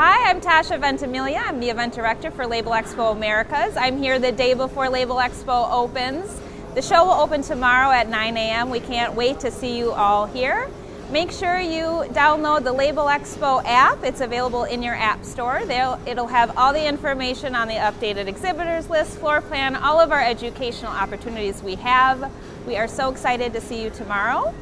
Hi, I'm Tasha Ventimiglia. I'm the event director for Labelexpo Americas. I'm here the day before Labelexpo opens. The show will open tomorrow at 9 a.m. We can't wait to see you all here. Make sure you download the Labelexpo app. It's available in your app store. They'll, it'll have all the information on the updated exhibitors list, floor plan, all of our educational opportunities we have. We are so excited to see you tomorrow.